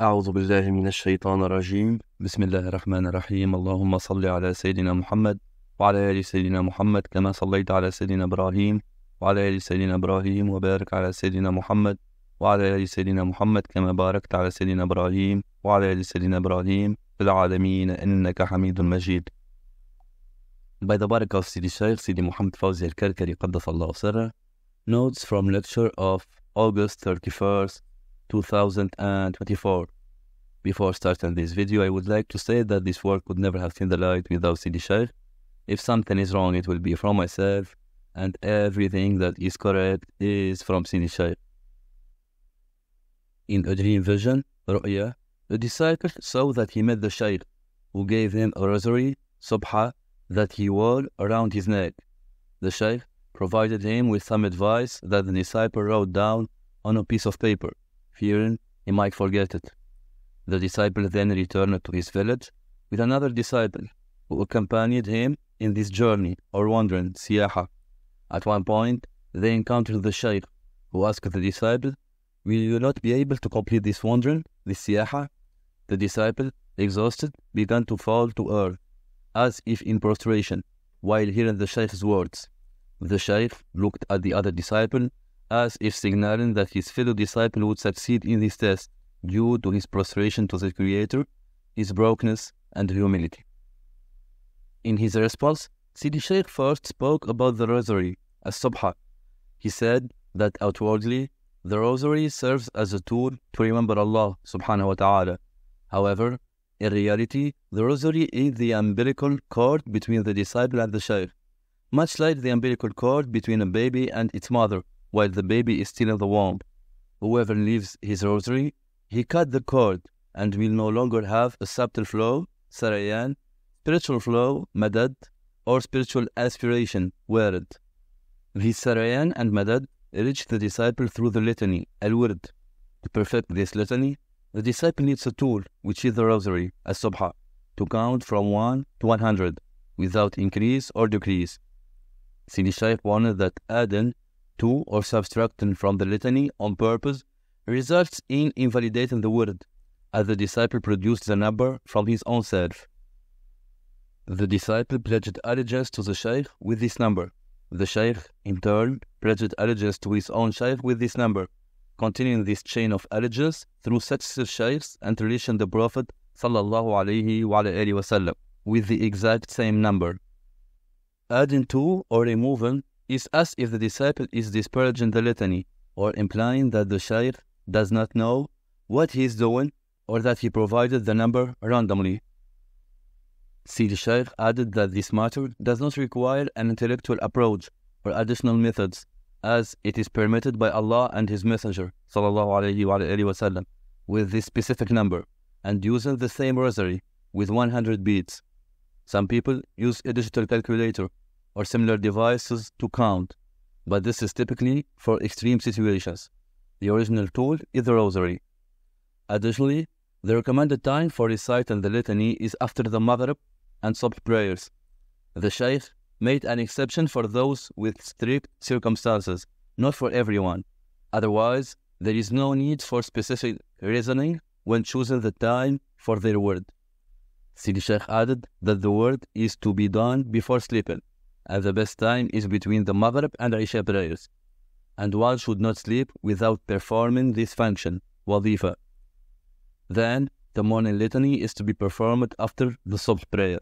أعوذ بالله من الشيطان الرجيم. بسم الله الرحمن الرحيم. اللهم صل على سيدنا محمد وعلى آل سيدنا محمد كما صليت على سيدنا إبراهيم وعلى آل سيدنا إبراهيم وبارك على سيدنا محمد وعلى آل سيدنا محمد كما باركت على سيدنا إبراهيم وعلى آل سيدنا إبراهيم في العالمين. إنك حميد مجيد. By the barakah of Sidi Shaykh Sidi Muhammad Fawzi al-Karkari قدس الله سره Notes from lecture of August 31st 2024 Before starting this video, I would like to say that this work would never have seen the light without Sidi Shaykh. If something is wrong, it will be from myself, and everything that is correct is from Sidi Shaykh. In a dream vision, Ru'ya, the disciple saw that he met the Shaykh, who gave him a rosary, subha, that he wore around his neck. The Shaykh provided him with some advice that the disciple wrote down on a piece of paper, fearing he might forget it. The disciple then returned to his village with another disciple who accompanied him in this journey or wandering, siyaha. At one point, they encountered the Shaykh, who asked the disciple, Will you not be able to complete this wandering, this siyaha? The disciple, exhausted, began to fall to earth, as if in prostration, while hearing the Shaykh's words. The Shaykh looked at the other disciple as if signaling that his fellow disciple would succeed in this test due to his prostration to the Creator, his brokenness, and humility. In his response, Sidi Shaykh first spoke about the rosary as subha. He said that outwardly, the rosary serves as a tool to remember Allah subhanahu wa ta'ala. However, in reality, the rosary is the umbilical cord between the disciple and the Shaykh, much like the umbilical cord between a baby and its mother while the baby is still in the womb. Whoever leaves his rosary, he cut the cord and will no longer have a subtle flow, sarayan, spiritual flow, madad, or spiritual aspiration, word. This sarayan and madad reach the disciple through the litany, al-wird. To perfect this litany, the disciple needs a tool, which is the rosary, as-subha, to count from 1 to 100, without increase or decrease. Sidi Shaykh warned that adding to or subtracting from the litany on purpose results in invalidating the wird, as the disciple produced the number from his own self. The disciple pledged allegiance to the Shaykh with this number. The Shaykh, in turn, pledged allegiance to his own Shaykh with this number, continuing this chain of allegiance through successive Shaykhs and reaching the Prophet wasallam with the exact same number. Adding to or removing is as if the disciple is disparaging the litany or implying that the shaykh does not know what he is doing or that he provided the number randomly. Sidi Shaykh added that this matter does not require an intellectual approach or additional methods, as it is permitted by Allah and His Messenger وسلم, with this specific number and using the same rosary with 100 beads. Some people use a digital calculator or similar devices to count, but this is typically for extreme situations. The original tool is the rosary. Additionally, the recommended time for reciting the litany is after the Maghrib and Subh prayers. The Shaykh made an exception for those with strict circumstances, not for everyone. Otherwise, there is no need for specific reasoning when choosing the time for their wird. Sidi Shaykh added that the wird is to be done before sleeping, and the best time is between the Maghrib and Isha prayers, and one should not sleep without performing this function, wadifa. Then, the morning litany is to be performed after the Subh prayer.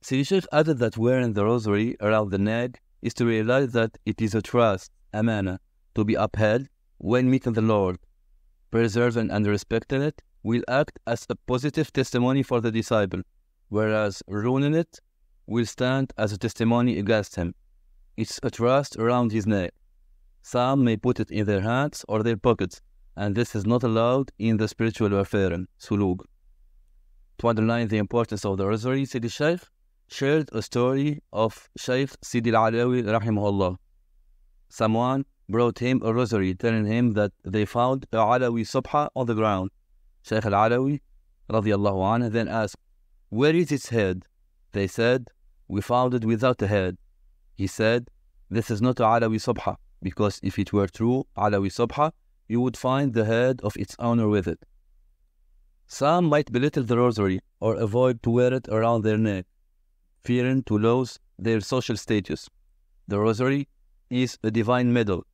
Sidi Shaykh added that wearing the rosary around the neck is to realize that it is a trust, amana, to be upheld when meeting the Lord. Preserving and respecting it will act as a positive testimony for the disciple, whereas ruining it will stand as a testimony against him. It's a trust around his neck. Some may put it in their hands or their pockets, and this is not allowed in the spiritual warfare, suluk. To underline the importance of the rosary, Sidi Shaykh shared a story of Shaykh Sidi al-Alawi rahimahullah. Someone brought him a rosary telling him that they found a Alawi subha on the ground. Shaykh al-Alawi radiallahu then asked, Where is its head? They said, We found it without a head. He said, This is not a Alawi subha, because if it were true Alawi subha, you would find the head of its owner with it. Some might belittle the rosary or avoid to wear it around their neck, fearing to lose their social status. The rosary is a divine medal.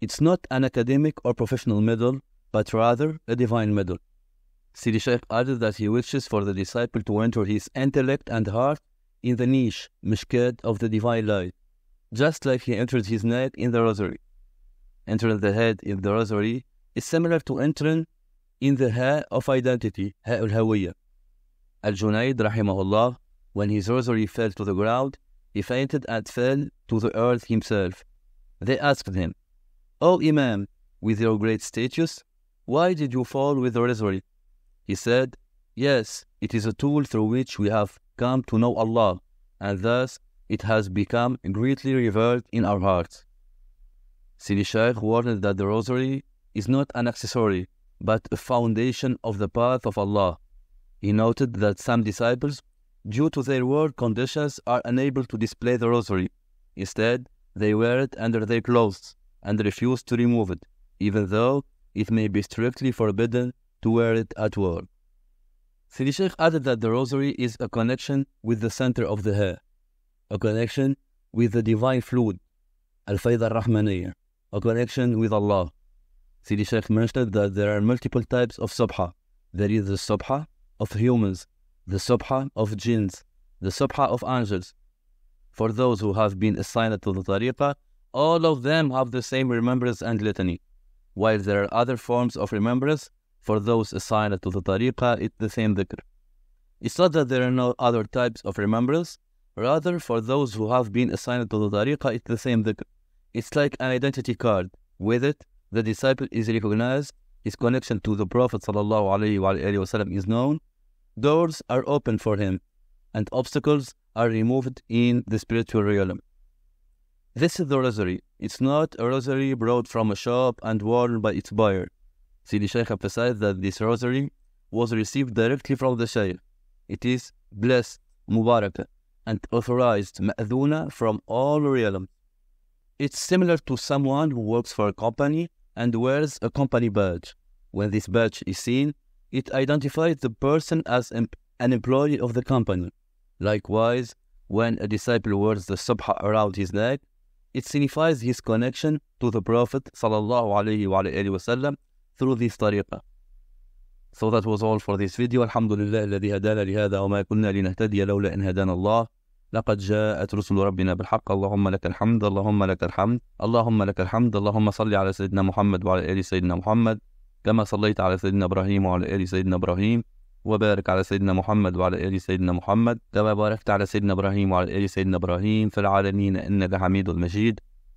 It's not an academic or professional medal, but rather a divine medal. Sidi Sheikh added that he wishes for the disciple to enter his intellect and heart in the niche, mishkat of the divine light, just like he entered his neck in the rosary. Entering the head in the rosary is similar to entering in the ha of identity, ha al hawiyya. Al Junaid, rahimahullah, when his rosary fell to the ground, he fainted and fell to the earth himself. They asked him, O Imam, with your great status, why did you fall with the rosary? He said, Yes, it is a tool through which we have come to know Allah, and thus it has become greatly revered in our hearts. Sidi Shaykh warned that the rosary is not an accessory, but a foundation of the path of Allah. He noted that some disciples, due to their work conditions, are unable to display the rosary. Instead, they wear it under their clothes and refuse to remove it, even though it may be strictly forbidden to wear it at work. Sidi Sheikh added that the rosary is a connection with the center of the hair, a connection with the divine fluid, Al-Fayda al-Rahmaniyya, a connection with Allah. Sidi Sheikh mentioned that there are multiple types of subha. There is the subha of humans, the subha of jinns, the subha of angels. For those who have been assigned to the tariqah, all of them have the same remembrance and litany. While there are other forms of remembrance, for those assigned to the tariqah, it's the same dhikr. It's not that there are no other types of remembrance, rather, for those who have been assigned to the tariqah, it's the same dhikr. It's like an identity card. With it, the disciple is recognized, his connection to the Prophet is known, doors are open for him, and obstacles are removed in the spiritual realm. This is the rosary. It's not a rosary brought from a shop and worn by its buyer. Sidi Shaykh emphasized that this rosary was received directly from the Shaykh. It is blessed, mubarakah, and authorized, ma'aduna from all realms. It's similar to someone who works for a company and wears a company badge. When this badge is seen, it identifies the person as an employee of the company. Likewise, when a disciple wears the subha around his neck, it signifies his connection to the Prophet وسلم, through this tariqah. So that was all for this video. Alhamdulillah الذي هدانا لهذا وما كنا لنهتدي لولا إن هدانا الله. لقد جاءت رسل ربنا بالحق اللهم لك الحمد اللهم لك الحمد اللهم لك الحمد اللهم صل على سيدنا محمد وعلى آل سيدنا محمد كما صليت على سيدنا إبراهيم وعلى آل سيدنا إبراهيم وبارك على سيدنا محمد وعلى آل سيدنا محمد كما باركت على سيدنا إبراهيم وعلى آل سيدنا إبراهيم في العالمين إنك حميد مجيد